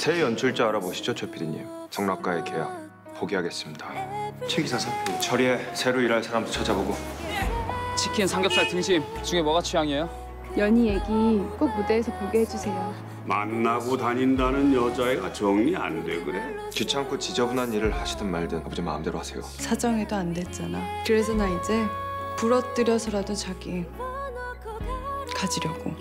새 연출자 알아보시죠, 최 PD님. 성락가의 계약 포기하겠습니다. 최 기사 사표 그 처리해 새로 일할 사람도 찾아보고. 치킨, 삼겹살, 등심 중에 뭐가 취향이에요? 연희 얘기 꼭 무대에서 보게 해주세요. 만나고 다닌다는 여자애가 정리 안 돼 그래? 귀찮고 지저분한 일을 하시든 말든 아버지 마음대로 하세요. 사정해도 안 됐잖아. 그래서 나 이제 부러뜨려서라도 자기 가지려고.